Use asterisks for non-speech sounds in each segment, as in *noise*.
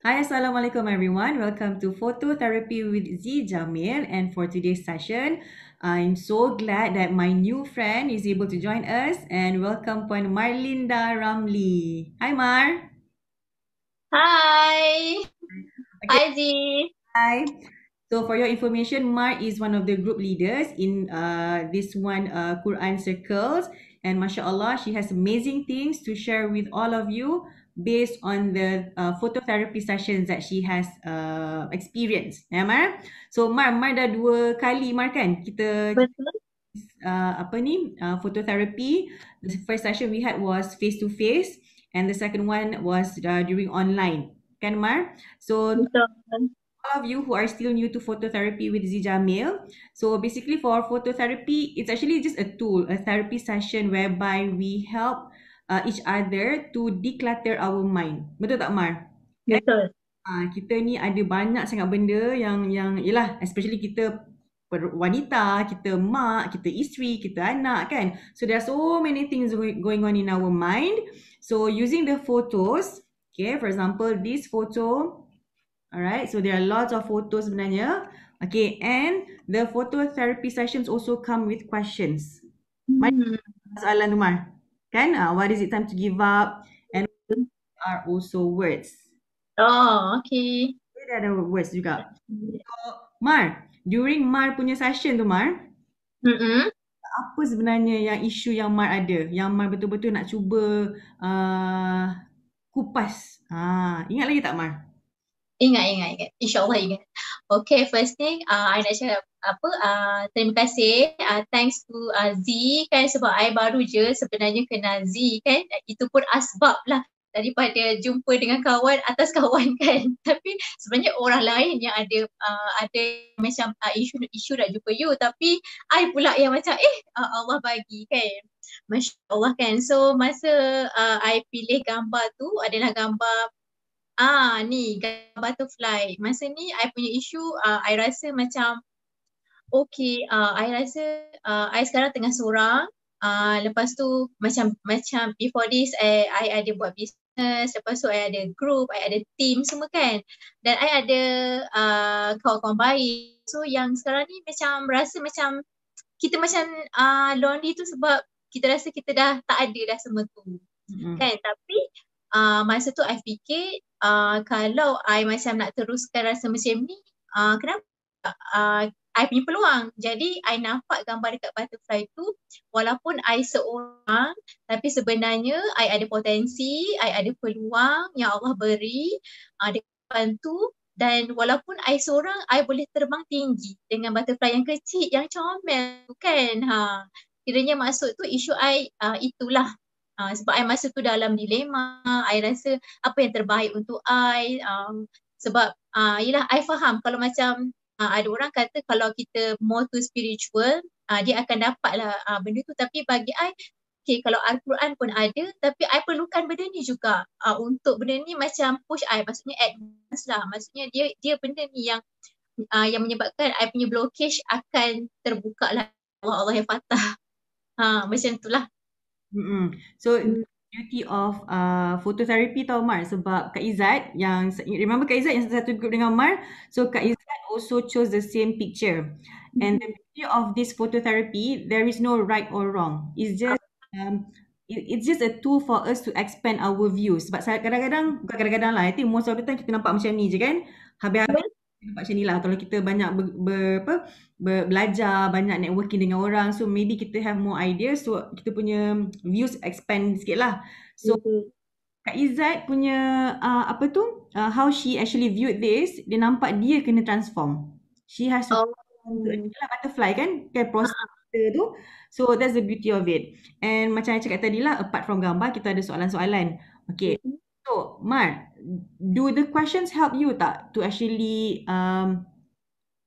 Hi, Assalamualaikum everyone. Welcome to Photo Therapy with Z Jamil. And for today's session, I'm so glad that my new friend is able to join us. And welcome Puan Marlinda Ramli. Hi, Mar. Hi. Okay. Hi, Z. Hi. So for your information, Mar is one of the group leaders in uh, this one uh, Quran circles. And mashallah, she has amazing things to share with all of you based on the uh, phototherapy sessions that she has uh, experienced. Ya, Mar? So, Mar, Mar dah dua kali, Mar kan? Kita, Betul. uh, apa ni, uh, phototherapy. The first session we had was face-to-face and the second one was uh, during online. Kan, Mar? So, Betul. all of you who are still new to phototherapy with Z Jamil. So basically for phototherapy, it's actually just a tool, a therapy session whereby we help uh, each other to declutter our mind. Betul tak Mar? Betul. Ah, kita ni ada banyak sangat benda yang yang yalah especially kita wanita, kita mak, kita isteri, kita anak kan. So there are so many things going on in our mind. So using the photos, okay, for example this photo, alright, so there are lots of photos sebenarnya. Okay, and the phototherapy sessions also come with questions. Hmm. Soalan tu Mar. Kan? Ah, what is it time to give up? And are also words. Oh, okay. Dia ada words juga. Mar, during Mar punya session tu Mar, Mm-mm. apa sebenarnya yang isu yang Mar ada? Yang Mar betul-betul nak cuba uh, kupas. Ha, ingat lagi tak Mar? Ingat, ingat, ingat. InsyaAllah ingat. Okay, first thing, uh, I nak cakap apa, uh, terima kasih. Uh, thanks to uh, Z kan sebab I baru je sebenarnya kenal Z kan. Itu pun asbab lah daripada jumpa dengan kawan atas *laughs* kawan kan. Tapi sebenarnya orang lain yang ada uh, ada macam uh, isu isu nak jumpa you tapi I pula yang macam eh uh, Allah bagi kan. Masya Allah kan. So masa uh, I pilih gambar tu adalah gambar Ah ni gambar butterfly. Masa ni I punya isu uh, I rasa macam okay uh, I rasa uh, I sekarang tengah seorang. Uh, lepas tu macam macam before this I, I ada buat business. Lepas tu I ada group, I ada team semua kan. Dan I ada uh, kawan-kawan baik. So yang sekarang ni macam rasa macam kita macam uh, lonely tu sebab kita rasa kita dah tak ada dah semua tu. Mm-mm. Kan tapi uh, masa tu I fikir uh, kalau I macam nak teruskan rasa macam ni uh, kenapa uh, I punya peluang. Jadi I nampak gambar dekat butterfly tu walaupun I seorang tapi sebenarnya I ada potensi I ada peluang yang Allah beri uh, dekat tu dan walaupun I seorang I boleh terbang tinggi dengan butterfly yang kecil yang comel kan ha. Kiranya maksud tu isu I uh, itulah. Uh, sebab I masa tu dalam dilema, I rasa apa yang terbaik untuk I. Um, sebab uh, yelah I faham kalau macam uh, ada orang kata kalau kita more to spiritual, uh, dia akan dapat lah uh, benda tu. Tapi bagi I, okay kalau Al-Quran pun ada, tapi I perlukan benda ni juga. Uh, untuk benda ni macam push I, maksudnya advance lah. Maksudnya dia dia benda ni yang uh, yang menyebabkan I punya blockage akan terbuka lah. Allah, Allah yang fatah. Ha, macam tu lah. Mm-mm. So Hmm. beauty of uh, phototherapy tau Mar sebab Kak Izzat yang remember Kak Izzat yang satu group dengan Mar so Kak Izzat also chose the same picture. And the beauty of this phototherapy there is no right or wrong. It's just um, it, it's just a tool for us to expand our views. Sebab saya kadang-kadang bukan kadang-kadang lah I think most of the time kita nampak macam ni je kan? Habis-habis kita nampak macam ni lah. Kalau kita banyak ber, ber, apa, ber, belajar banyak networking dengan orang so maybe kita have more ideas so kita punya views expand sikit lah. So Kak Izzat punya uh, apa tu? Uh, how she actually viewed this dia nampak dia kena transform. She has to Oh. Yalah, butterfly kan? Kan proses kita tu. So that's the beauty of it. And macam saya cakap tadi lah apart from gambar kita ada soalan-soalan. Okay. So Mar do the questions help you tak to actually um,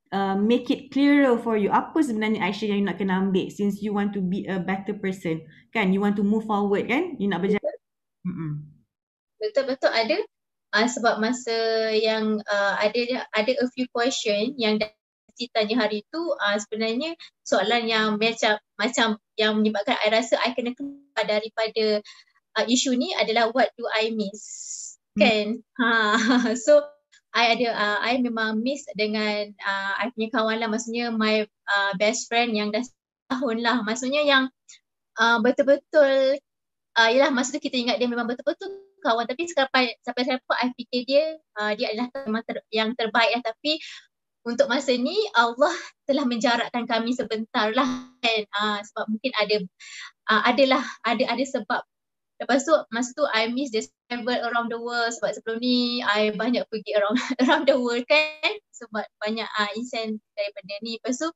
uh, make it clearer for you? Apa sebenarnya action yang you nak kena ambil since you want to be a better person? Kan you want to move forward kan? You nak berjalan. Mm-mm. Betul-betul ada. Uh, sebab masa yang uh, ada ada a few question yang Dati tanya hari tu uh, sebenarnya soalan yang macam macam yang menyebabkan I rasa I kena keluar daripada uh, isu ni adalah what do I miss? kan? Ha *laughs* so I ada uh, I memang miss dengan uh, I punya kawan lah. Maksudnya my uh, best friend yang dah tahun lah. Maksudnya yang uh, betul-betul uh, yalah masa tu kita ingat dia memang betul-betul kawan. Tapi sampai sampai sekarang pun I fikir dia uh, dia adalah memang ter, yang terbaik lah. Tapi untuk masa ni Allah telah menjarakkan kami sebentar lah kan? Uh, sebab mungkin ada uh, adalah ada ada sebab. Lepas tu masa tu I miss the travel around the world. Sebab sebelum ni I banyak pergi around *laughs* around the world kan? Sebab banyak uh, incentive daripada ni. Lepas tu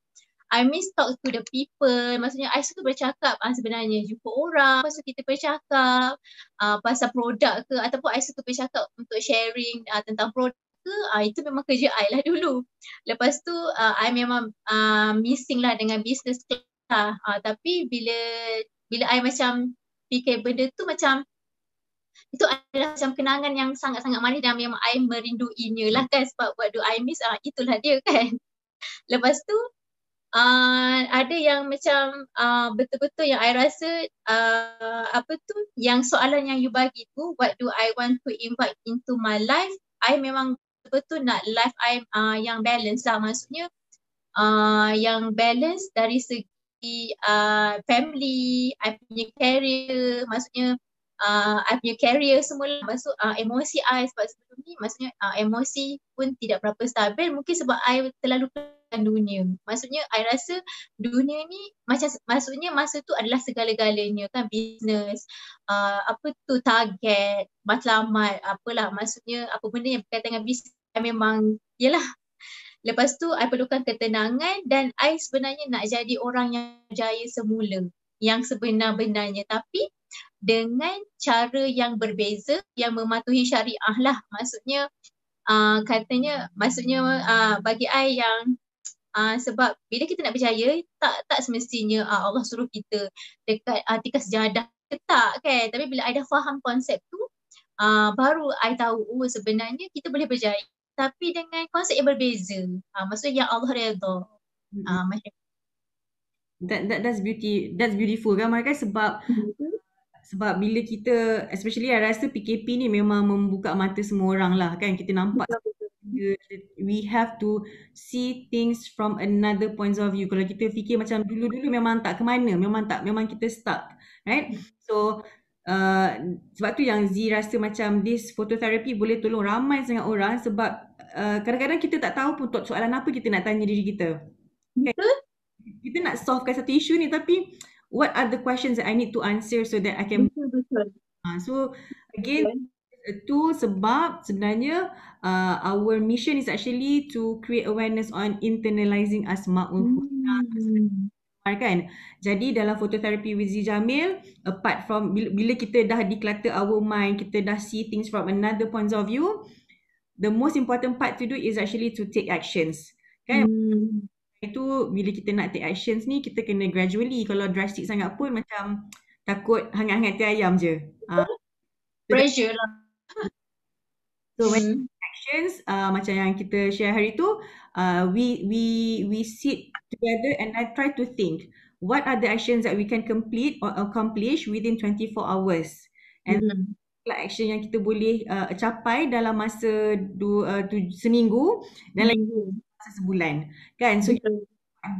I miss talk to the people. Maksudnya I suka bercakap uh, sebenarnya jumpa orang. Tu kita bercakap uh, pasal produk ke ataupun I suka bercakap untuk sharing uh, tentang produk ke. Uh, itu memang kerja I lah dulu. Lepas tu uh, I memang uh, missing lah dengan business lah. Uh, tapi bila bila I macam fikir benda tu macam itu adalah macam kenangan yang sangat-sangat manis dan memang I merinduinya lah kan sebab what do I miss ah itulah dia kan. *laughs* Lepas tu uh, ada yang macam uh, betul-betul yang I rasa uh, apa tu yang soalan yang you bagi tu what do I want to invite into my life I memang betul-betul nak life I uh, yang balance lah maksudnya uh, yang balance dari segi uh, family, I punya career, maksudnya uh, I punya career semua lah. masuk uh, emosi I sebab sebelum ni maksudnya uh, emosi pun tidak berapa stabil mungkin sebab I terlalu dunia. Maksudnya I rasa dunia ni macam maksudnya masa tu adalah segala-galanya kan? Business, uh, apa tu target, matlamat, apalah. Maksudnya apa benda yang berkaitan dengan bisnes memang yalah. Lepas tu I perlukan ketenangan dan I sebenarnya nak jadi orang yang jaya semula yang sebenar-benarnya. Tapi dengan cara yang berbeza yang mematuhi syariah lah. Maksudnya uh, katanya maksudnya uh, bagi I yang uh, sebab bila kita nak berjaya tak tak semestinya uh, Allah suruh kita dekat uh, tikas sejadah tak kan tapi bila I dah faham konsep tu uh, baru I tahu oh sebenarnya kita boleh berjaya tapi dengan konsep yang berbeza. Ha, maksudnya yang Allah redha. Ha, macam that, that that's beauty that's beautiful kan mereka sebab mm-hmm. sebab bila kita especially I rasa PKP ni memang membuka mata semua orang lah kan kita nampak we have to see things from another points of view kalau kita fikir macam dulu-dulu memang tak ke mana memang tak memang kita stuck right so uh, sebab tu yang Z rasa macam this phototherapy boleh tolong ramai sangat orang sebab Uh, kadang-kadang kita tak tahu pun soalan apa kita nak tanya diri kita. Okay? Kita nak solvekan satu isu ni tapi what are the questions that I need to answer so that I can betul betul. Uh, so again itu sebab sebenarnya uh, our mission is actually to create awareness on internalizing asmaul husna. Hmm. kan jadi dalam phototherapy with Z Jamil apart from bila, bila kita dah declutter our mind kita dah see things from another point of view the most important part to do is actually to take actions. Kan? Hmm. Itu bila kita nak take actions ni kita kena gradually. Kalau drastic sangat pun macam takut hangat-hangat ayam je. Uh, Pressure lah. So when hmm. actions uh, macam yang kita share hari tu, uh, we we we sit together and I try to think what are the actions that we can complete or accomplish within 24 hours. And hmm. like action yang kita boleh uh, capai dalam masa dua, uh, tu, seminggu dan lagi masa sebulan. Kan? So Betul.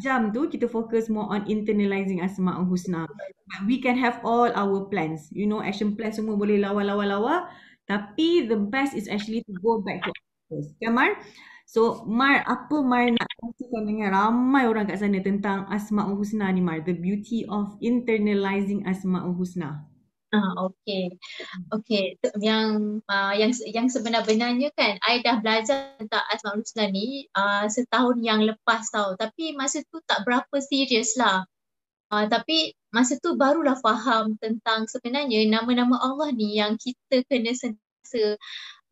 jam tu kita fokus more on internalizing asma'ul husna but we can have all our plans. You know action plan semua boleh lawa-lawa-lawa tapi the best is actually to go back to first kan Mar? So Mar, apa Mar nak kongsikan dengan ramai orang kat sana tentang Asma'ul Husna ni Mar? The beauty of internalizing Asma'ul Husna. Ah okey. Okey, yang uh, yang yang sebenar-benarnya kan I dah belajar tentang Asmaul Husna ni uh, setahun yang lepas tau. Tapi masa tu tak berapa serius lah. Uh, tapi masa tu barulah faham tentang sebenarnya nama-nama Allah ni yang kita kena sentiasa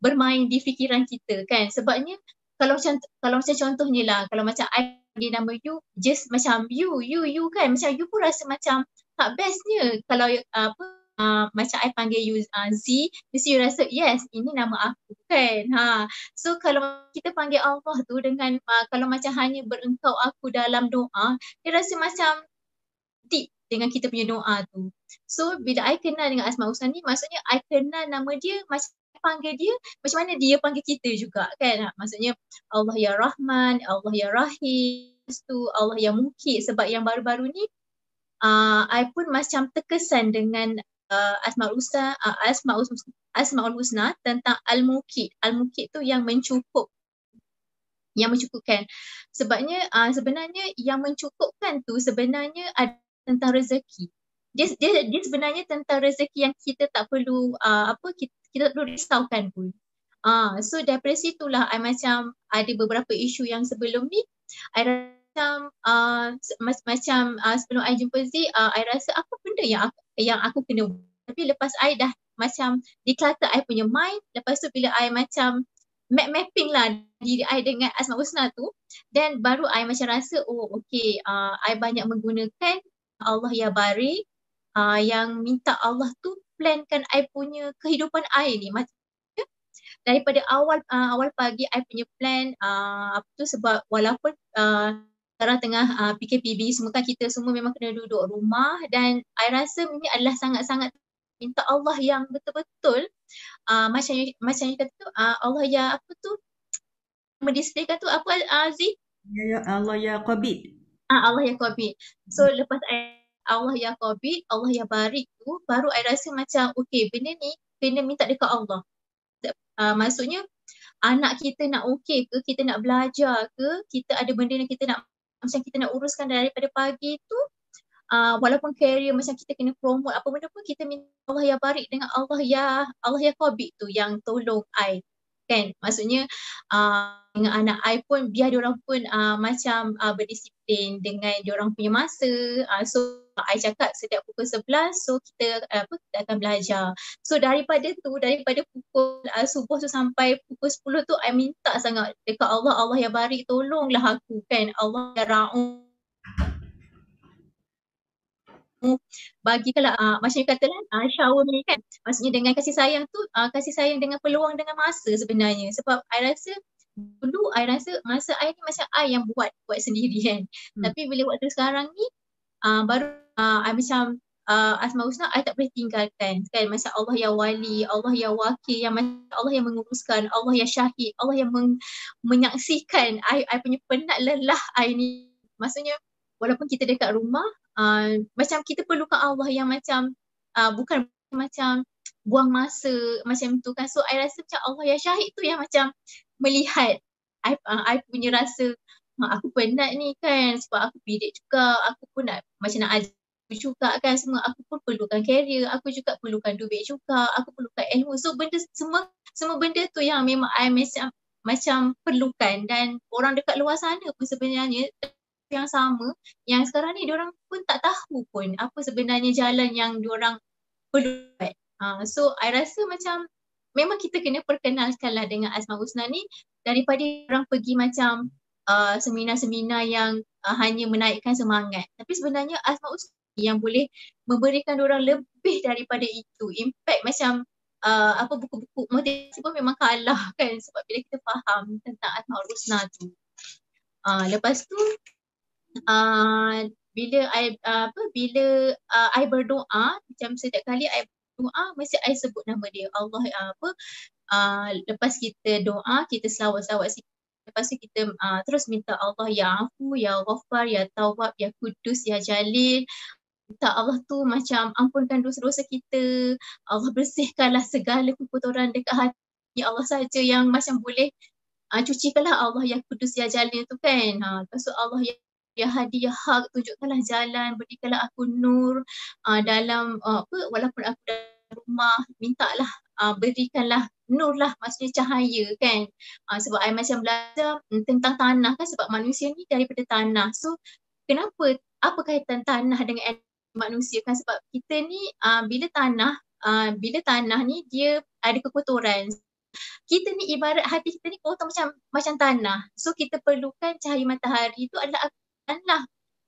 bermain di fikiran kita kan. Sebabnya kalau macam kalau macam contohnya lah kalau macam I panggil nama you just macam you you you kan macam you pun rasa macam tak bestnya kalau uh, apa uh, macam I panggil you uh, Z, mesti you rasa yes ini nama aku kan. Ha. So kalau kita panggil Allah tu dengan uh, kalau macam hanya berengkau aku dalam doa, dia rasa macam dengan kita punya doa tu. So bila I kenal dengan Asma Husna ni maksudnya I kenal nama dia macam panggil dia macam mana dia panggil kita juga kan. Maksudnya Allah ya Rahman, Allah ya Rahim, tu Allah yang mungkin sebab yang baru-baru ni uh, I pun macam terkesan dengan uh, Asmaul Husna uh, Asmaul Husna Asmaul Husna tentang al-mukid. Al-mukid tu yang mencukup yang mencukupkan. Sebabnya uh, sebenarnya yang mencukupkan tu sebenarnya ada tentang rezeki. Dia, dia, dia sebenarnya tentang rezeki yang kita tak perlu uh, apa kita, kita tak perlu risaukan pun. Ah, uh, so daripada situlah I macam ada beberapa isu yang sebelum ni I macam uh, macam uh, sebelum I jumpa Z, uh, I rasa apa benda yang aku, yang aku kena. Tapi lepas I dah macam declutter I punya mind, lepas tu bila I macam map mapping lah diri I dengan Asma Husna tu, then baru I macam rasa oh okay, uh, I banyak menggunakan Allah ya bari uh, yang minta Allah tu plankan I punya kehidupan I ni macam daripada awal uh, awal pagi I punya plan uh, apa tu sebab walaupun uh, sekarang tengah uh, PKPB semua kan kita semua memang kena duduk rumah dan I rasa ini adalah sangat-sangat minta Allah yang betul-betul uh, macam macam yang kata tu uh, Allah ya apa tu *tsk* mendisplaykan tu apa Aziz? Ya, ya Allah ya Qabid. Ah Allah ya Qabid. So hmm. lepas I, Allah ya Qabid, Allah ya Barik tu baru I rasa macam okay benda ni kena minta dekat Allah. Uh, maksudnya anak kita nak okey ke, kita nak belajar ke, kita ada benda yang kita nak macam kita nak uruskan daripada pagi tu uh, walaupun career macam kita kena promote apa benda pun kita minta Allah ya barik dengan Allah ya Allah ya qabid tu yang tolong I kan? Maksudnya uh, dengan anak I pun biar dia orang pun uh, macam uh, berdisiplin dengan dia orang punya masa. Uh, so I cakap setiap pukul 11 so kita apa kita akan belajar. So daripada tu daripada pukul uh, subuh tu sampai pukul 10 tu I minta sangat dekat Allah Allah ya barik tolonglah aku kan? Allah ya ra'u bagi kalau uh, macam kata lah uh, shower ni kan maksudnya dengan kasih sayang tu uh, kasih sayang dengan peluang dengan masa sebenarnya sebab I rasa dulu I rasa masa I ni macam I yang buat buat sendiri kan hmm. tapi bila waktu sekarang ni uh, baru uh, I macam uh, Asma Husna I tak boleh tinggalkan kan macam Allah yang wali, Allah yang wakil, yang Allah yang menguruskan, Allah yang syahid, Allah yang meng- menyaksikan I, I punya penat lelah I ni. Maksudnya walaupun kita dekat rumah uh, macam kita perlukan Allah yang macam uh, bukan macam buang masa macam tu kan. So I rasa macam Allah yang syahid tu yang macam melihat. I, uh, I punya rasa aku penat ni kan sebab aku pidik juga. Aku pun nak macam nak ajar juga kan semua. Aku pun perlukan career aku juga perlukan duit juga. Aku perlukan ilmu. So benda semua semua benda tu yang memang I macam macam perlukan. Dan orang dekat luar sana pun sebenarnya yang sama yang sekarang ni orang pun tak tahu pun apa sebenarnya jalan yang orang perlu buat. Uh, so I rasa macam memang kita kena perkenalkan lah dengan Asma Husna ni daripada orang pergi macam uh, seminar-seminar yang uh, hanya menaikkan semangat. Tapi sebenarnya Asma Husna yang boleh memberikan orang lebih daripada itu. Impact macam uh, apa buku-buku motivasi pun memang kalah kan sebab bila kita faham tentang Asmaul Husna tu. Uh, lepas tu uh, bila I uh, apa bila uh, I berdoa macam setiap kali I berdoa mesti I sebut nama dia Allah uh, apa uh, lepas kita doa kita selawat-selawat lepas tu kita uh, terus minta Allah ya afu ya ghafar ya tawab ya kudus ya jalil minta Allah tu macam ampunkan dosa-dosa kita. Allah bersihkanlah segala kekotoran dekat hati Allah saja yang macam boleh uh, cucikanlah Allah yang kudus ya jalil tu kan. Ha, lepas tu Allah yang ya hadi ya hak tunjukkanlah jalan berikanlah aku nur uh, dalam uh, apa walaupun aku dalam rumah mintalah uh, berikanlah nur lah maksudnya cahaya kan. Uh, sebab I macam belajar um, tentang tanah kan sebab manusia ni daripada tanah. So kenapa apa kaitan tanah dengan manusia kan? Sebab kita ni uh, bila tanah uh, bila tanah ni dia ada kekotoran. Kita ni ibarat hati kita ni kotor macam macam tanah. So kita perlukan cahaya matahari itu adalah tanah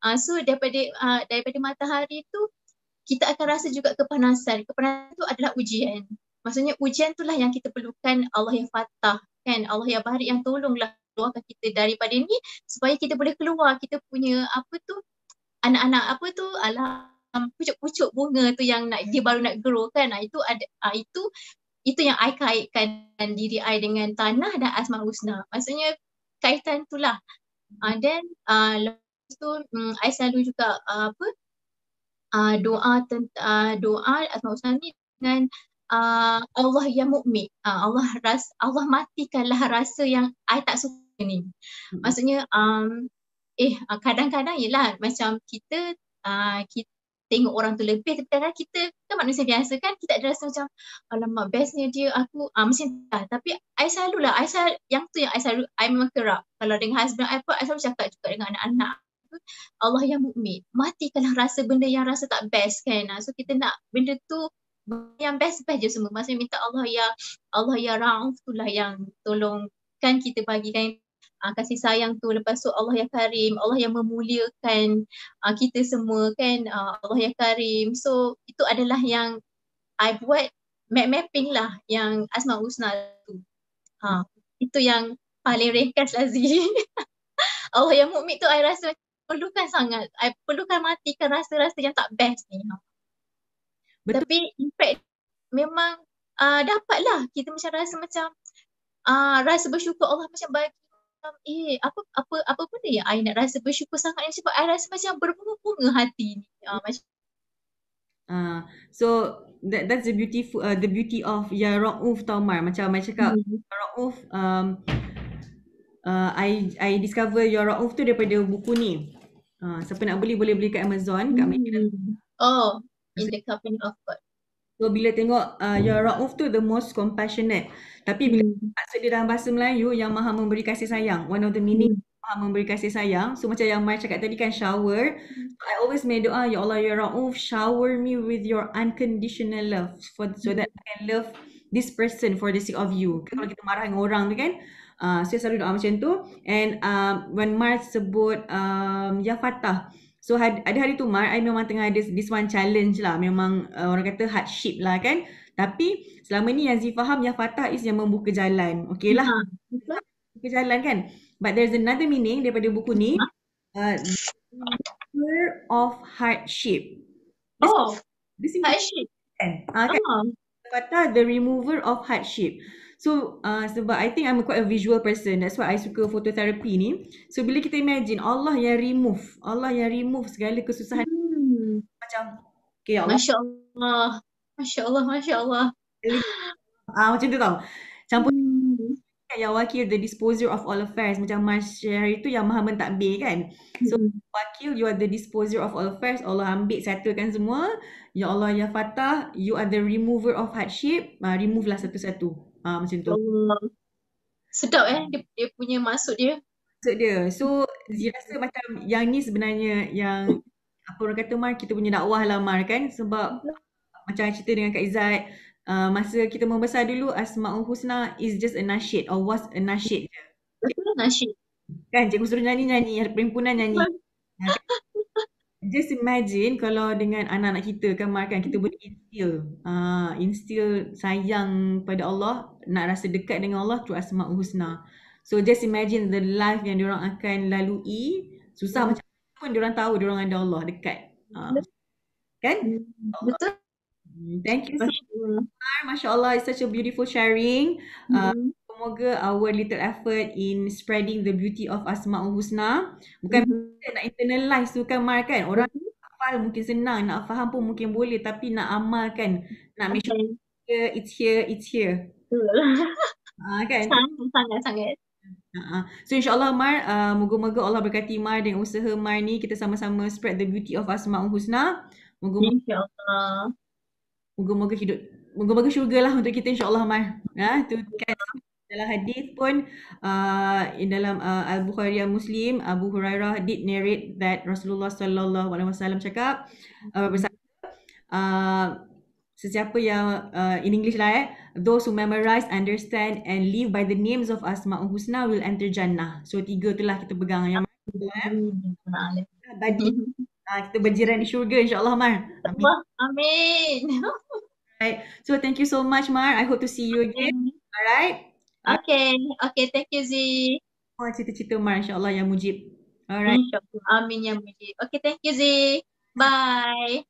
uh, so daripada uh, daripada matahari tu kita akan rasa juga kepanasan kepanasan tu adalah ujian maksudnya ujian itulah yang kita perlukan Allah yang fatah kan Allah yang barik yang tolonglah keluarkan kita daripada ni supaya kita boleh keluar kita punya apa tu anak-anak apa tu Allah um, pucuk-pucuk bunga tu yang nak dia baru nak grow kan. Uh, itu ada itu itu yang I kaitkan diri I dengan tanah dan Asma Husna. Maksudnya kaitan tu lah. Uh, then uh, tu um, I selalu juga uh, apa uh, doa tentang uh, doa Asma Husna ni dengan uh, Allah yang mukmin. Uh, Allah ras Allah matikanlah rasa yang I tak suka ni. Hmm. Maksudnya um, eh uh, kadang-kadang ialah macam kita uh, kita tengok orang tu lebih kadang kita kan manusia biasa kan kita ada rasa macam alamak bestnya dia aku uh, macam tak tapi I selalu lah I selalu, yang tu yang I selalu I memang kerap kalau dengan husband I pun I selalu cakap juga dengan anak-anak Allah yang mukmin. Matikanlah rasa benda yang rasa tak best kan? So kita nak benda tu yang best best je semua. Maksudnya minta Allah ya Allah ya Rauf tu lah yang tolongkan kita bagikan uh, kasih sayang tu. Lepas tu Allah ya Karim Allah yang memuliakan uh, kita semua kan? Uh, Allah ya Karim. So itu adalah yang I buat map mapping lah yang Asma Husna tu. Ha itu yang paling ringkas lah Zee. *laughs* Allah yang mukmin tu I rasa perlukan sangat I perlukan matikan rasa-rasa yang tak best ni. Betul. Tapi impact memang uh, dapatlah kita macam rasa macam uh, rasa bersyukur Allah macam bagi eh apa apa apa benda yang I nak rasa bersyukur sangat yang sebab I rasa macam berbunga-bunga hati ni. Uh, macam Uh, so that that's the beautiful uh, the beauty of ya Rauf Taumar macam macam cakap hmm. Rauf um uh, I I discover ya Rauf tu daripada buku ni. Uh, siapa nak beli boleh beli kat Amazon kat hmm. Oh, in the company of God. So bila tengok uh, Ya Ra'uf tu the most compassionate. Tapi bila hmm. maksud dia dalam bahasa Melayu yang maha memberi kasih sayang. One of the meaning hmm. maha memberi kasih sayang. So macam yang Mai cakap tadi kan shower. So I always make doa Ya Allah Ya Ra'uf shower me with your unconditional love for so that I can love this person for the sake of you. Kan kalau kita marah dengan orang tu kan. Uh, so saya selalu doa macam tu. And uh, when Mai sebut um, Ya Fatah. So had, ada hari tu Mar, I memang tengah ada this one challenge lah. Memang uh, orang kata hardship lah kan. Tapi selama ni yang Z faham yang Fatah is yang membuka jalan. Okay lah. Ha, membuka jalan kan. But there's another meaning daripada buku ni. Uh, the of hardship. This, oh, this hardship. Kan? Uh, kan? Oh. Fatah the remover of hardship. So uh, sebab I think I'm quite a visual person. That's why I suka phototherapy ni. So bila kita imagine Allah yang remove. Allah yang remove segala kesusahan. Hmm. Macam. Okay, Allah. Masya Allah. Masya Allah. Masya Allah. Ah uh, macam tu tau. Campur. Hmm. Yang wakil the disposer of all affairs. Macam Masyari itu yang maha mentadbir kan. So hmm. wakil you are the disposer of all affairs. Allah ambil settlekan semua. Ya Allah ya Fatah. You are the remover of hardship. Uh, remove lah satu-satu. Ha, macam tu. Allah. Sedap eh dia, dia punya maksud dia. Maksud dia. So dia rasa macam yang ni sebenarnya yang apa orang kata Mar kita punya dakwah lah Mar kan sebab macam cerita dengan Kak Izzat uh, masa kita membesar dulu Asma'ul Husna is just a nasyid or was a nasyid je. Betul nasyid. Kan cikgu suruh nyanyi-nyanyi, perhimpunan nyanyi. *laughs* Just imagine kalau dengan anak-anak kita kan Mar kan kita boleh instill uh, instill sayang pada Allah nak rasa dekat dengan Allah through Asma'ul Husna. So just imagine the life yang diorang akan lalui susah hmm. macam mana pun diorang tahu diorang ada Allah dekat. Uh, kan? Hmm. Betul. Hmm, thank you so much. Masya Allah, it's such a beautiful sharing. Uh, mm-hmm. Semoga our little effort in spreading the beauty of Asma'ul Husna bukan mm-hmm. nak internalize tu kan Mar kan. Orang mm-hmm. hafal mungkin senang, nak faham pun mungkin boleh tapi nak amalkan, nak make sure it's here, it's here. *laughs* Ah kan? Sangat, sangat. Uh, so insyaAllah Mar, uh, moga-moga Allah berkati Mar dengan usaha Mar ni kita sama-sama spread the beauty of Asma'ul Husna. Moga-moga insyaAllah. Moga-moga hidup Moga-moga syurga lah untuk kita insyaAllah Mar. Ha, tu kan dalam hadis pun uh, in dalam uh, Al-Bukhari Muslim Abu Hurairah did narrate that Rasulullah sallallahu alaihi wasallam cakap uh, bersabda uh, sesiapa yang uh, in English lah eh those who memorize understand and live by the names of Asmaul Husna will enter Jannah. So tiga tu lah kita pegang. Yang eh? Badi uh, kita berjiran di syurga insyaallah Mar. Amin amin. Right. So thank you so much Mar. I hope to see you again. Alright Okay, okay, thank you Z. Oh, cita-cita Mar, insyaAllah yang mujib. Alright. InsyaAllah, amin yang mujib. Okay, thank you Z. Bye.